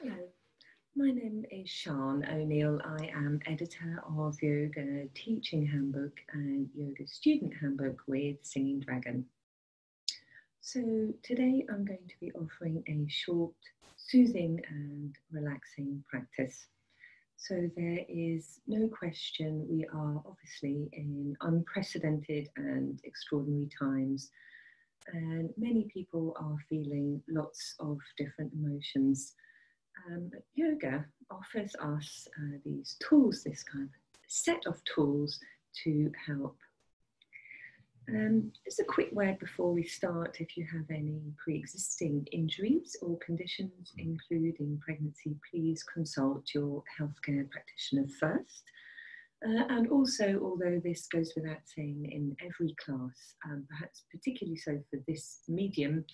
Hello, my name is Sian O'Neill. I am editor of Yoga Teaching Handbook and Yoga Student Handbook with Singing Dragon. So today I'm going to be offering a short, soothing and relaxing practice. So there is no question we are obviously in unprecedented and extraordinary times and many people are feeling lots of different emotions um, yoga offers us uh, these tools, this kind of set of tools to help. Um, just a quick word before we start if you have any pre existing injuries or conditions, including pregnancy, please consult your healthcare practitioner first. Uh, and also, although this goes without saying in every class, um, perhaps particularly so for this medium,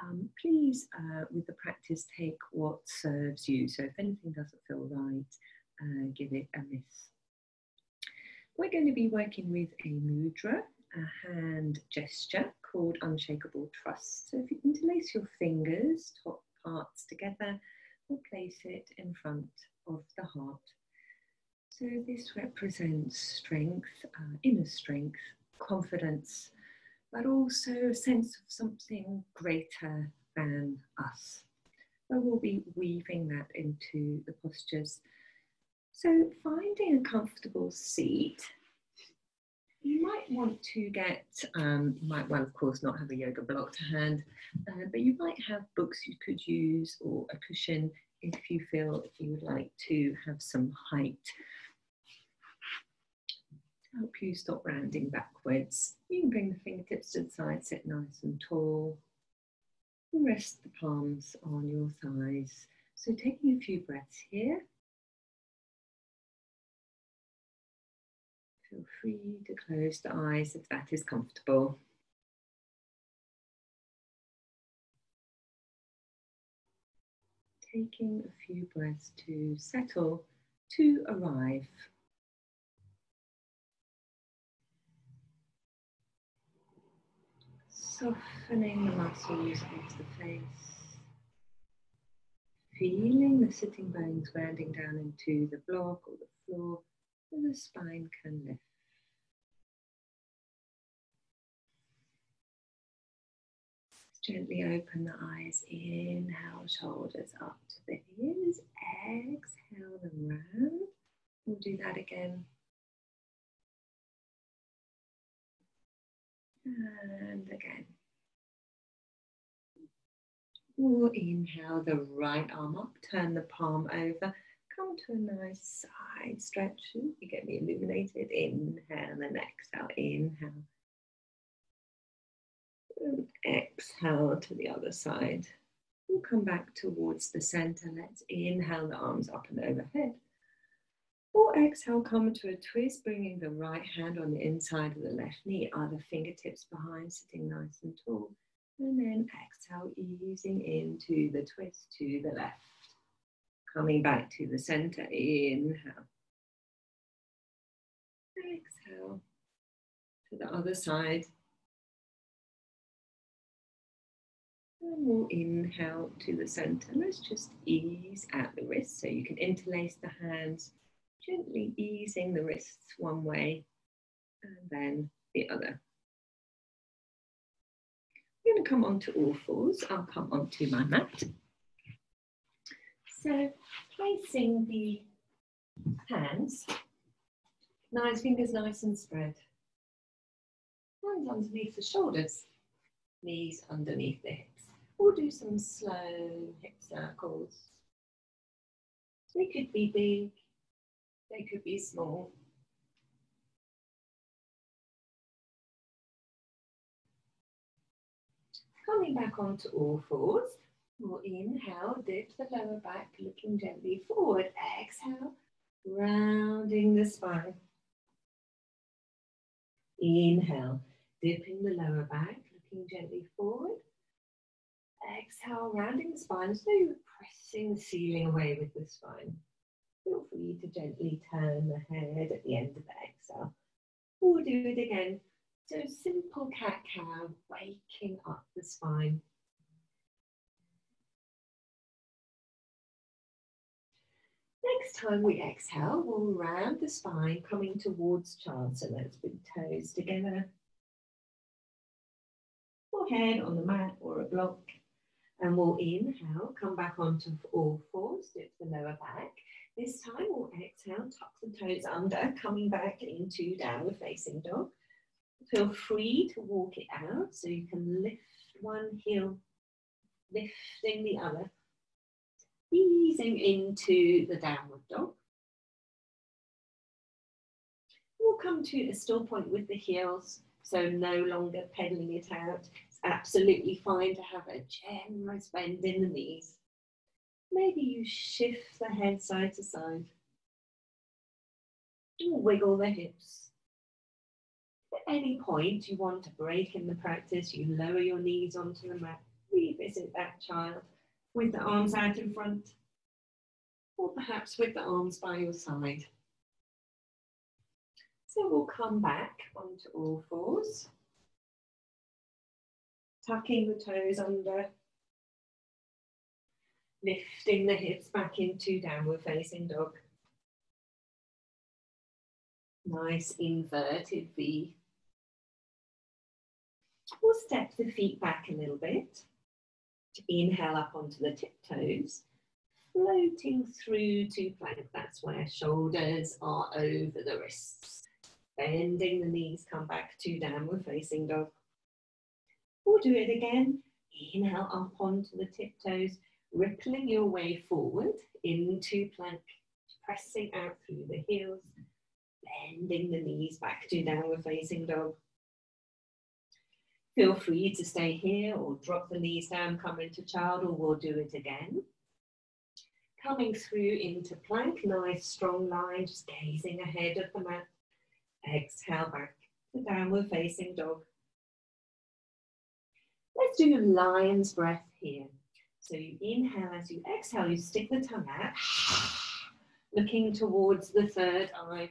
um, please, uh, with the practice, take what serves you. So if anything doesn't feel right, uh, give it a miss. We're going to be working with a mudra, a hand gesture called Unshakable Trust. So if you interlace your fingers, top parts together, we'll place it in front of the heart. So this represents strength, uh, inner strength, confidence, but also a sense of something greater than us. And we'll be weaving that into the postures. So, finding a comfortable seat, you might want to get, um, you might, well, of course, not have a yoga block to hand, uh, but you might have books you could use or a cushion if you feel you would like to have some height help you stop rounding backwards. You can bring the fingertips to the side, sit nice and tall. And rest the palms on your thighs. So taking a few breaths here. Feel free to close the eyes if that is comfortable. Taking a few breaths to settle, to arrive. Softening the muscles of the face, feeling the sitting bones grounding down into the block or the floor so the spine can lift. Gently open the eyes, inhale, shoulders up to the ears, exhale them round. We'll do that again. And again. Inhale the right arm up, turn the palm over, come to a nice side stretch. You get me illuminated. Inhale and exhale. Inhale. And exhale to the other side. We'll come back towards the center. Let's inhale the arms up and overhead. Or exhale, come to a twist, bringing the right hand on the inside of the left knee, other fingertips behind, sitting nice and tall. And then exhale, easing into the twist to the left. Coming back to the center, inhale. Exhale to the other side. And we'll inhale to the center. Let's just ease out the wrists so you can interlace the hands gently easing the wrists one way and then the other. I'm going to come on to all fours. I'll come onto my mat. So placing the hands, nice fingers nice and spread. Hands underneath the shoulders, knees underneath the hips. We'll do some slow hip circles. They could be big, they could be small. Coming back onto all fours, we'll inhale, dip the lower back, looking gently forward. Exhale, rounding the spine. Inhale, dipping the lower back, looking gently forward. Exhale, rounding the spine, so you're pressing the ceiling away with the spine. Feel free to gently turn the head at the end of the exhale. We'll do it again. So simple cat cow, waking up the spine. Next time we exhale, we'll round the spine coming towards child. So let's big toes together. Forehead on the mat or a block. And we'll inhale, come back onto all fours, dip the lower back. This time we'll exhale, tuck the toes under, coming back into downward facing dog. Feel free to walk it out so you can lift one heel, lifting the other, easing into the downward dog. We'll come to a still point with the heels, so no longer pedaling it out. It's absolutely fine to have a generous bend in the knees. Maybe you shift the head side to side. Wiggle the hips. At any point you want to break in the practice, you lower your knees onto the mat, revisit that child with the arms out in front, or perhaps with the arms by your side. So we'll come back onto all fours, tucking the toes under, lifting the hips back into downward facing dog. Nice inverted V. We'll step the feet back a little bit. Inhale up onto the tiptoes, floating through to plank. That's where shoulders are over the wrists. Bending the knees, come back to downward facing dog. We'll do it again. Inhale up onto the tiptoes, rippling your way forward into plank, pressing out through the heels, bending the knees back to downward facing dog. Feel free to stay here or drop the knees down, come into child, or we'll do it again. Coming through into plank, nice strong line, just gazing ahead of the mat. Exhale back to downward facing dog. Let's do lion's breath here. So you inhale as you exhale, you stick the tongue out, looking towards the third eye.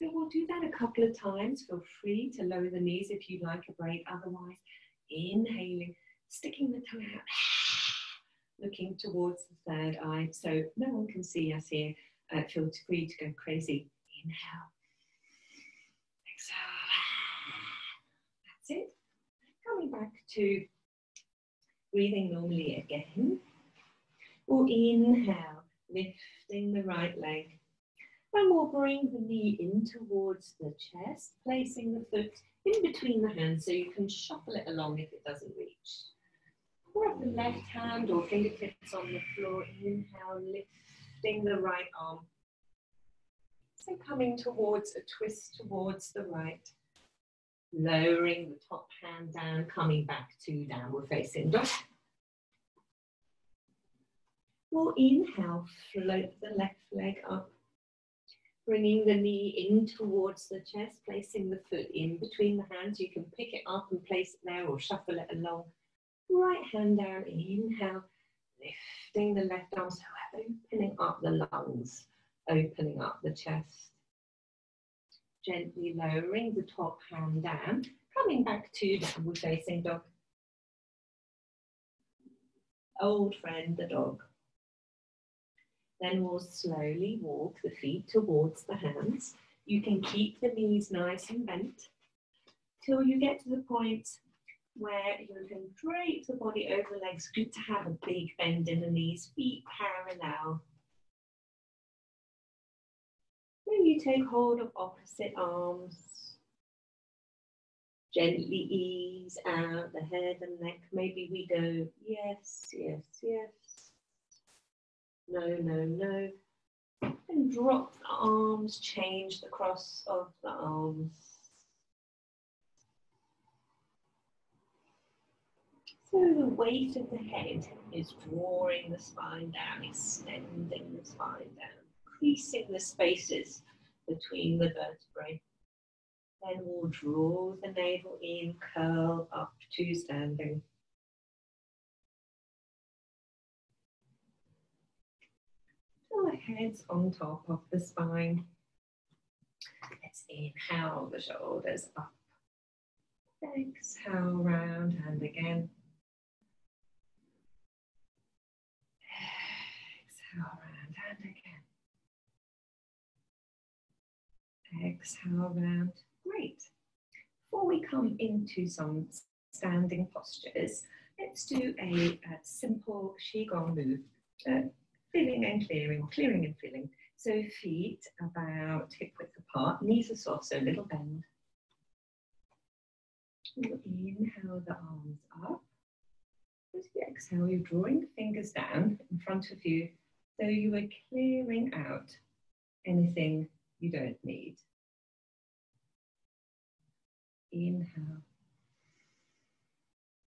So we'll do that a couple of times. Feel free to lower the knees if you'd like a break. Otherwise, inhaling, sticking the tongue out, looking towards the third eye. So no one can see us here. Uh, feel free to go crazy. Inhale. Exhale. That's it. Coming back to breathing normally again. We'll inhale, lifting the right leg and we'll bring the knee in towards the chest, placing the foot in between the hands so you can shuffle it along if it doesn't reach. Grab the left hand or fingertips on the floor. Inhale, lifting the right arm. So coming towards a twist towards the right. Lowering the top hand down, coming back to downward facing dog. We'll inhale, float the left leg up bringing the knee in towards the chest, placing the foot in between the hands. You can pick it up and place it there or shuffle it along. Right hand down, inhale, lifting the left arm, so opening up the lungs, opening up the chest. Gently lowering the top hand down, coming back to downward facing dog. Old friend, the dog. Then we'll slowly walk the feet towards the hands. You can keep the knees nice and bent till you get to the point where you can drape the body over the legs. Good to have a big bend in the knees, feet parallel. Then you take hold of opposite arms. Gently ease out the head and neck. Maybe we go, yes, yes, yes no, no, no. And drop the arms, change the cross of the arms. So the weight of the head is drawing the spine down, extending the spine down, increasing the spaces between the vertebrae. Then we'll draw the navel in, curl up to standing. the heads on top of the spine. Let's inhale the shoulders up. Exhale round and again. Exhale round and again. Exhale round. Great. Before we come into some standing postures, let's do a, a simple Qigong move. Uh, filling and clearing, clearing and filling. So feet about hip width apart, knees are soft, so little bend. inhale the arms up. As you exhale, you're drawing the fingers down in front of you, so you are clearing out anything you don't need. Inhale.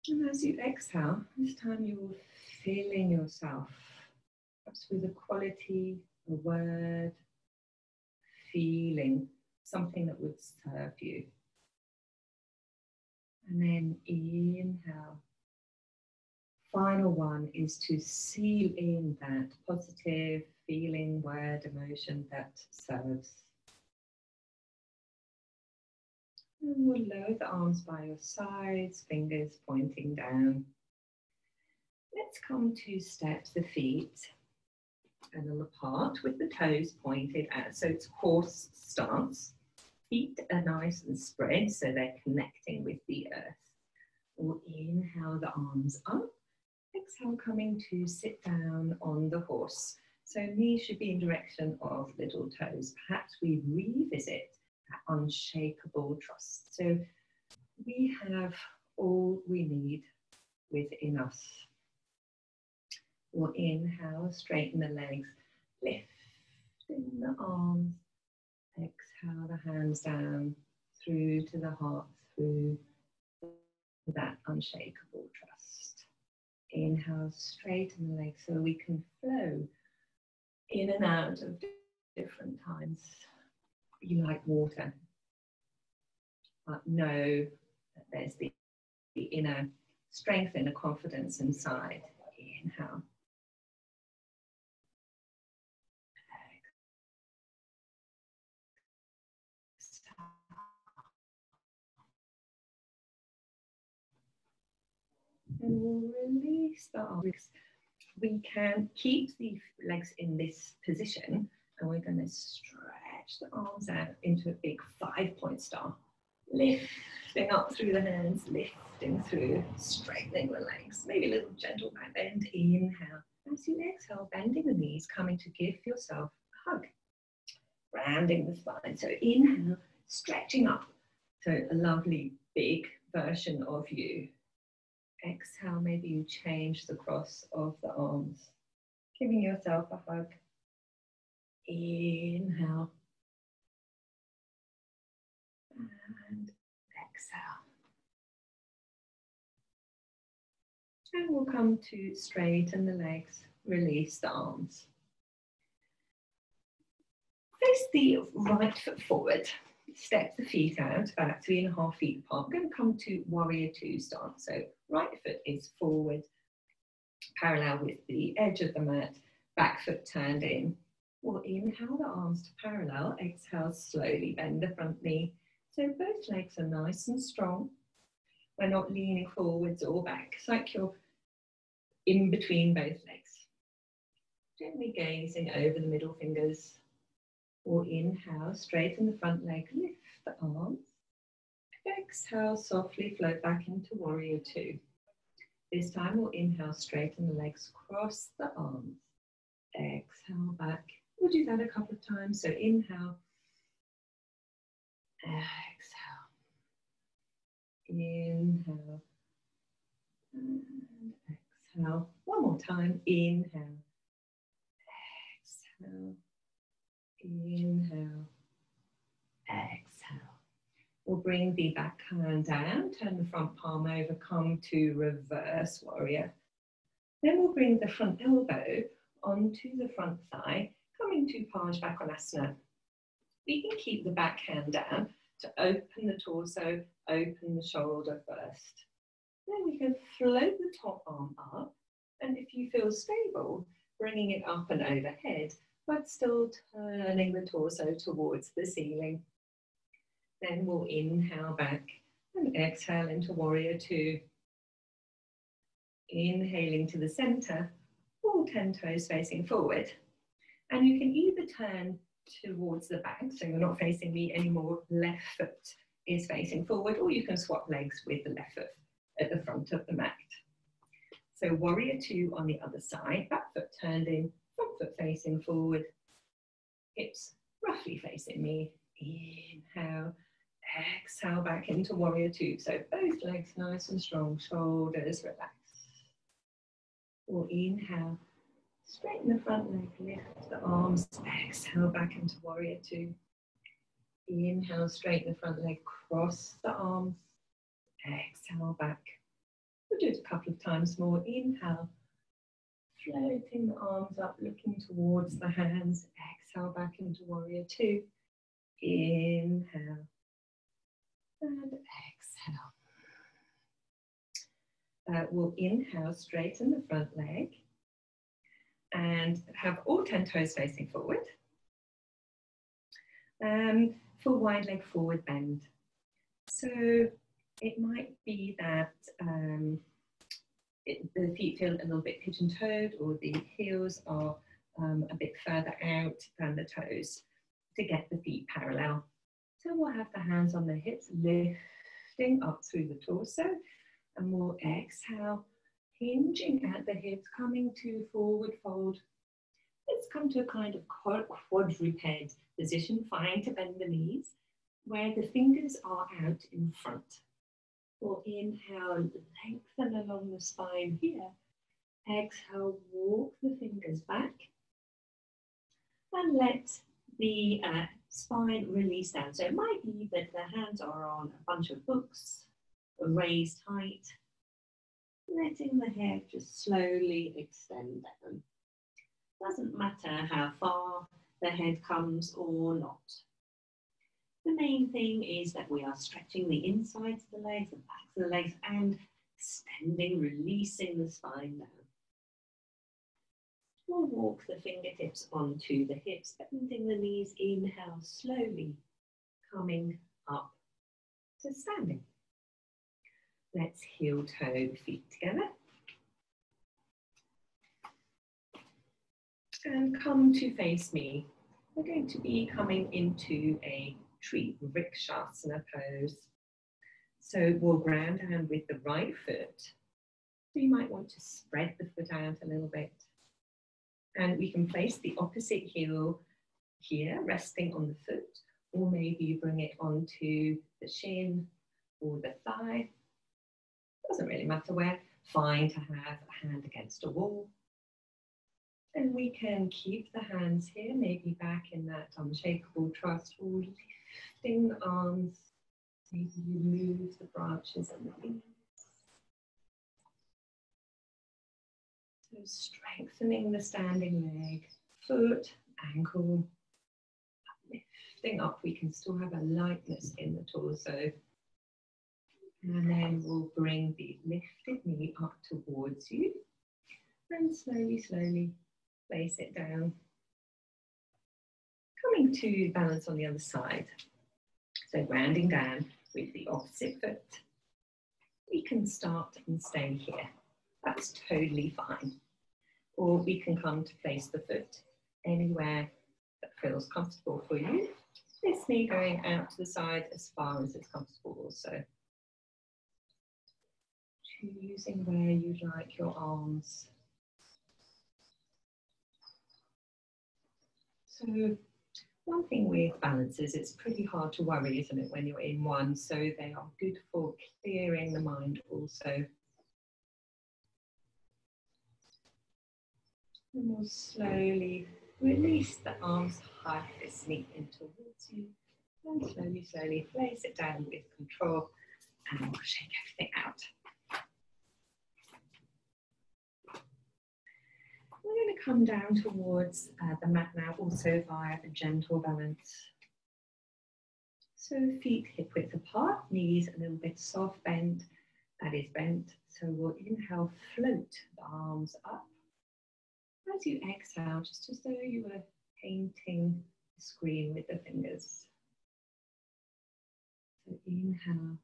And as you exhale, this time you're feeling yourself, perhaps with a quality, a word, feeling, something that would serve you. And then inhale. Final one is to seal in that positive feeling, word, emotion that serves. And we'll lower the arms by your sides, fingers pointing down. Let's come to step the feet and apart with the toes pointed out. So it's horse stance. Feet are nice and spread so they're connecting with the earth. Or inhale the arms up. Exhale, coming to sit down on the horse. So knees should be in direction of little toes. Perhaps we revisit unshakable trust. So we have all we need within us. We'll inhale, straighten the legs, lifting the arms, exhale the hands down through to the heart, through that unshakable trust. Inhale, straighten the legs so we can flow in and out of different times you like water. But know that there's the, the inner strength the confidence inside. Inhale. And we'll release the arms. We can keep the legs in this position and we're going to stretch the arms out into a big five point star. Lifting up through the hands, lifting through, straightening the legs. Maybe a little gentle back bend. Inhale. As you exhale, bending the knees, coming to give yourself a hug. Rounding the spine. So inhale, stretching up. So a lovely big version of you. Exhale, maybe you change the cross of the arms. Giving yourself a hug. Inhale. and exhale. And we'll come to straighten the legs, release the arms. Face the right foot forward, step the feet out about three and a half feet apart. We're going to come to warrior two stance. So right foot is forward, parallel with the edge of the mat, back foot turned in. We'll inhale the arms to parallel, exhale slowly, bend the front knee, so both legs are nice and strong. We're not leaning forwards or back. It's like you're in between both legs. Gently gazing over the middle fingers. Or inhale, straighten the front leg, lift the arms. Exhale, softly float back into warrior two. This time we'll inhale, straighten the legs, cross the arms. Exhale back. We'll do that a couple of times. So inhale, Exhale. Inhale. And exhale. One more time. Inhale. Exhale. Inhale. Exhale. We'll bring the back hand down, turn the front palm over, come to reverse warrior. Then we'll bring the front elbow onto the front thigh, coming to Parsvakonasana. We can keep the back hand down to open the torso, open the shoulder first. Then we can float the top arm up, and if you feel stable, bringing it up and overhead, but still turning the torso towards the ceiling. Then we'll inhale back and exhale into warrior two. Inhaling to the center, all 10 toes facing forward. And you can either turn towards the back, so you're not facing me anymore. Left foot is facing forward, or you can swap legs with the left foot at the front of the mat. So warrior two on the other side, back foot turned in, front foot facing forward, hips roughly facing me. Inhale, exhale back into warrior two. So both legs nice and strong, shoulders relaxed. Or inhale, straighten the front leg, lift the arms, exhale back into warrior two. Inhale, straighten the front leg, cross the arms, exhale back. We'll do it a couple of times more. Inhale, floating the arms up, looking towards the hands. Exhale back into warrior two. Inhale and exhale. Uh, we'll inhale, straighten the front leg and have all 10 toes facing forward. Um, full wide leg forward bend. So it might be that um, it, the feet feel a little bit pigeon-toed or the heels are um, a bit further out than the toes to get the feet parallel. So we'll have the hands on the hips, lifting up through the torso, and we'll exhale, hinging at the hips, coming to forward fold. Let's come to a kind of quadruped position, fine to bend the knees, where the fingers are out in front. We'll inhale, lengthen along the spine here. Exhale, walk the fingers back. And let the uh, spine release down. So it might be that the hands are on a bunch of books, raised height, letting the head just slowly extend down. Doesn't matter how far the head comes or not. The main thing is that we are stretching the insides of the legs, the backs of the legs, and extending, releasing the spine down. We'll walk the fingertips onto the hips, bending the knees, inhale slowly, coming up to standing. Let's heel toe feet together. And come to face me. We're going to be coming into a tree, Vrikshasana pose. So we'll ground with the right foot. So you might want to spread the foot out a little bit. And we can place the opposite heel here, resting on the foot, or maybe you bring it onto the shin or the thigh. Doesn't really matter where. Fine to have a hand against a wall. And we can keep the hands here, maybe back in that unshakable trust, or lifting the arms. Maybe you move the branches and the leaves. So strengthening the standing leg, foot, ankle, lifting up. We can still have a lightness in the torso. And then we'll bring the lifted knee up towards you. And slowly, slowly place it down. Coming to balance on the other side. So grounding down with the opposite foot. We can start and stay here. That's totally fine. Or we can come to place the foot anywhere that feels comfortable for you. This knee going out to the side as far as it's comfortable also. Choosing where you'd like your arms. So one thing with balances, it's pretty hard to worry, isn't it, when you're in one? So they are good for clearing the mind also. And we'll slowly release the arms, hug this knee in towards you. And slowly, slowly place it down with control. And we'll shake everything out. Going to come down towards uh, the mat now, also via a gentle balance. So feet hip width apart, knees a little bit soft bent. That is bent. So we'll inhale, float the arms up. As you exhale, just as though you were painting the screen with the fingers. So inhale.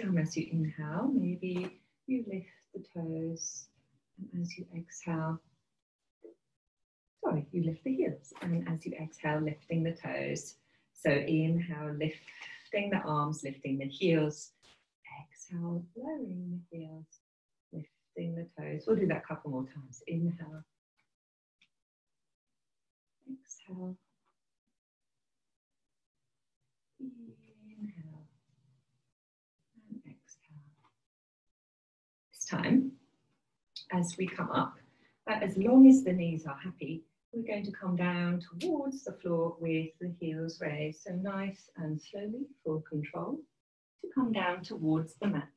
Time as you inhale, maybe you lift the toes, and as you exhale, sorry, you lift the heels, and as you exhale, lifting the toes. So inhale, lifting the arms, lifting the heels. Exhale, lowering the heels, lifting the toes. We'll do that a couple more times. Inhale. Exhale. Inhale. And exhale. This time, as we come up, But as long as the knees are happy, we're going to come down towards the floor with the heels raised. So nice and slowly, full control, to come down towards the mat.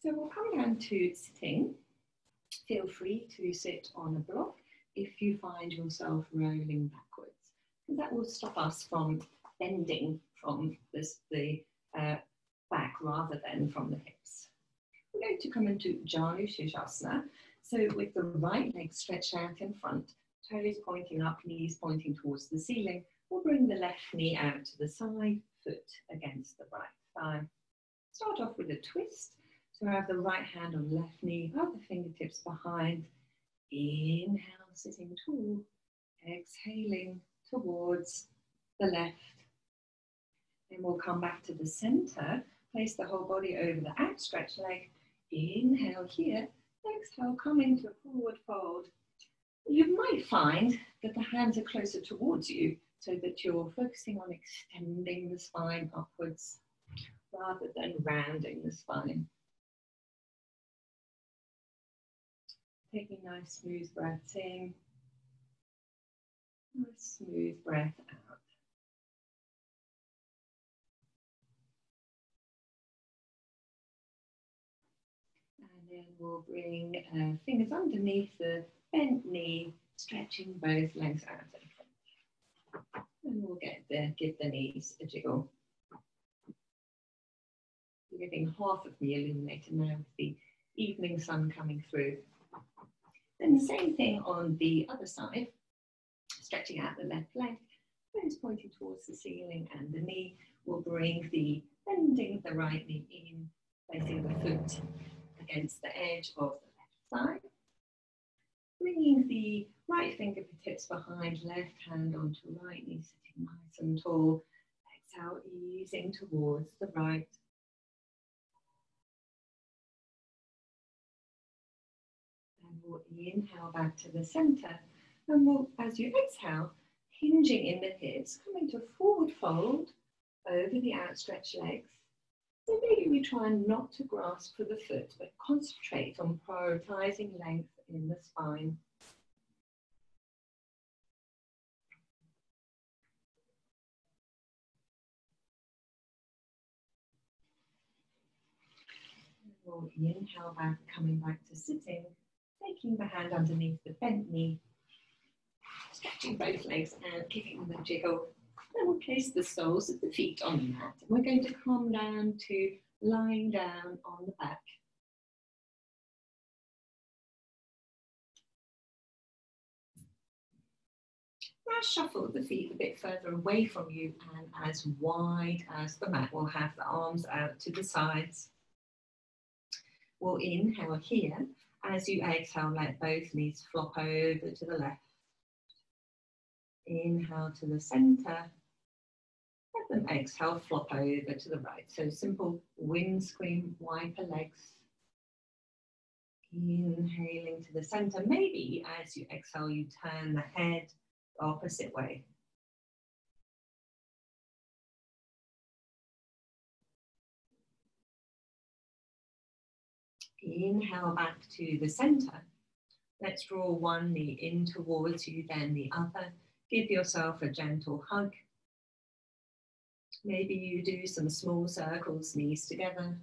So we'll come down to sitting. Feel free to sit on a block if you find yourself rolling backwards. Because that will stop us from bending from this, the uh, back rather than from the hips. We're going to come into Janu Sirsasana. So with the right leg stretched out in front, toes pointing up, knees pointing towards the ceiling, we'll bring the left knee out to the side, foot against the right thigh. Start off with a twist. So I have the right hand on left knee, other fingertips behind. Inhale, sitting tall. Exhaling towards the left. Then we'll come back to the center. Place the whole body over the outstretched leg. Inhale here exhale, come into a forward fold. You might find that the hands are closer towards you so that you're focusing on extending the spine upwards rather than rounding the spine. Taking nice smooth breaths in, nice smooth breath out. Then we'll bring uh, fingers underneath the bent knee, stretching both legs out. And we'll get there, give the knees a jiggle. We're getting half of the illuminator now with the evening sun coming through. Then the same thing on the other side, stretching out the left leg, toes pointing towards the ceiling and the knee We'll bring the bending the right knee in, placing the foot against the edge of the left side. Bringing the right fingertips behind, left hand onto right knee, sitting nice and tall. Exhale, easing towards the right. And we'll inhale back to the center. And we'll, as you exhale, hinging in the hips, coming to forward fold over the outstretched legs. So maybe we try not to grasp for the foot, but concentrate on prioritizing length in the spine. Inhale back, coming back to sitting, taking the hand underneath the bent knee, stretching both legs and giving them a jiggle then we'll place the soles of the feet on the mat. And we're going to come down to lying down on the back. Now shuffle the feet a bit further away from you and as wide as the mat. We'll have the arms out to the sides. We'll inhale here. As you exhale, let both knees flop over to the left. Inhale to the center and exhale, flop over to the right. So simple windscreen wiper legs. Inhaling to the center. Maybe as you exhale, you turn the head the opposite way. Inhale back to the center. Let's draw one knee in towards you, then the other. Give yourself a gentle hug Maybe you do some small circles, knees together,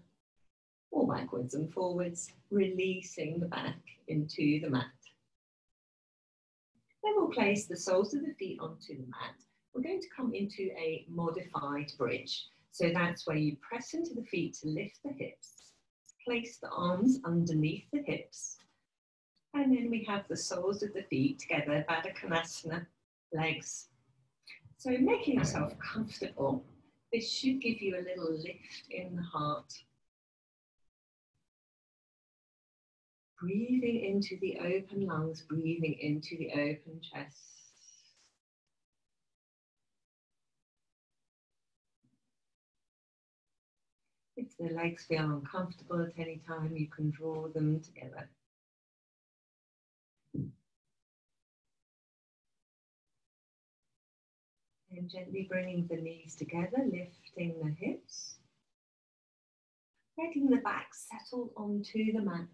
or backwards and forwards, releasing the back into the mat. Then we'll place the soles of the feet onto the mat. We're going to come into a modified bridge. So that's where you press into the feet to lift the hips, place the arms underneath the hips, and then we have the soles of the feet together, Baddha Konasana, legs. So making yourself comfortable This should give you a little lift in the heart. Breathing into the open lungs, breathing into the open chest. If the legs feel uncomfortable at any time, you can draw them together. And gently bringing the knees together, lifting the hips. Letting the back settle onto the mat.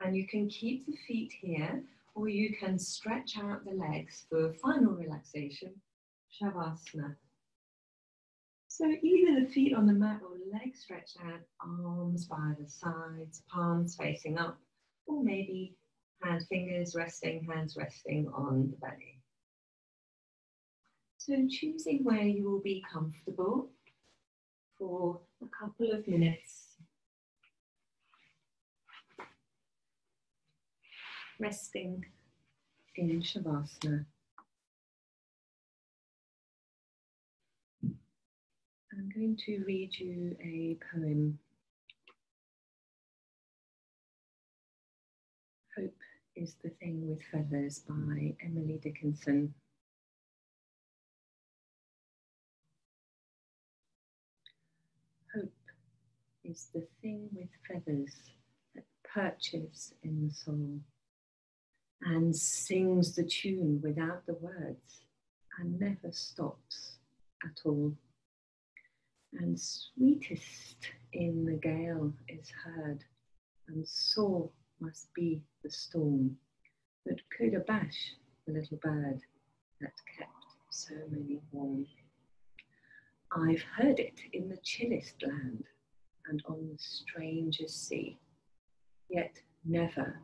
And you can keep the feet here, or you can stretch out the legs for final relaxation, Shavasana. So either the feet on the mat or legs stretched out, arms by the sides, palms facing up, or maybe hand fingers resting, hands resting on the belly. So choosing where you will be comfortable for a couple of minutes. Resting in Shavasana. I'm going to read you a poem. Hope is the Thing with Feathers by Emily Dickinson. Is the thing with feathers that perches in the soul and sings the tune without the words and never stops at all and sweetest in the gale is heard, and sore must be the storm that could abash the little bird that kept so many warm. I've heard it in the chillest land and on the strangest sea, yet never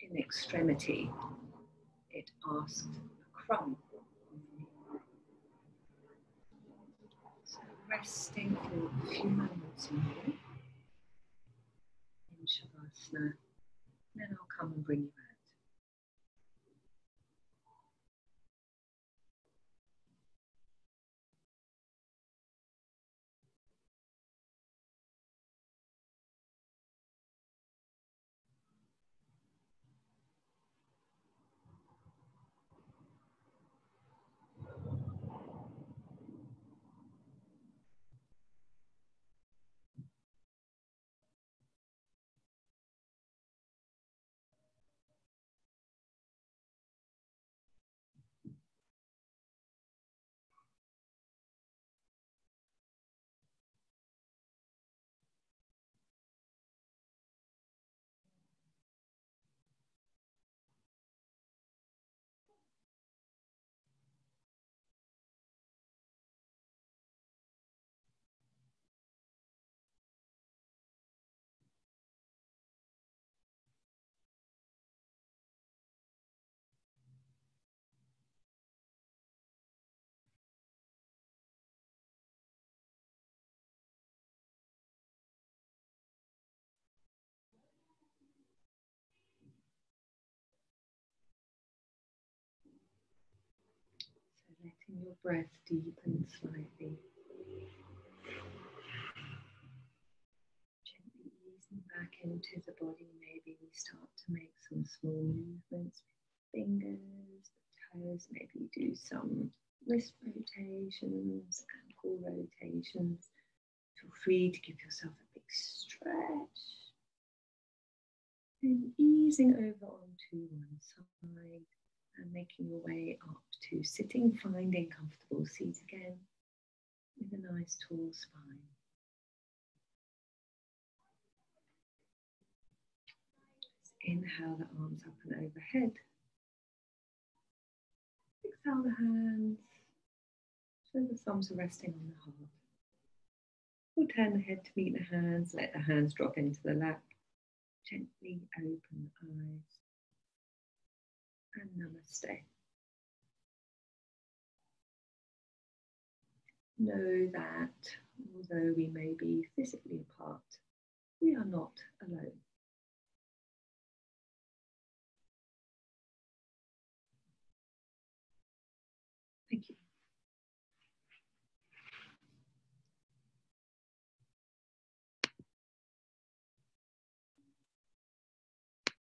in extremity it asked a crumb So resting for a few moments more in Shavasana. Then I'll come and bring you out. Your breath deepen slightly. Gently easing back into the body, maybe we start to make some small movements with fingers, the toes, maybe do some wrist rotations, ankle rotations. Feel free to give yourself a big stretch. And easing over onto one side and making your way up to sitting, finding comfortable seat again with a nice tall spine. inhale the arms up and overhead. Exhale the hands so the thumbs are resting on the heart. We'll turn the head to meet the hands, let the hands drop into the lap. Gently open the eyes. And namaste. know that although we may be physically apart, we are not alone.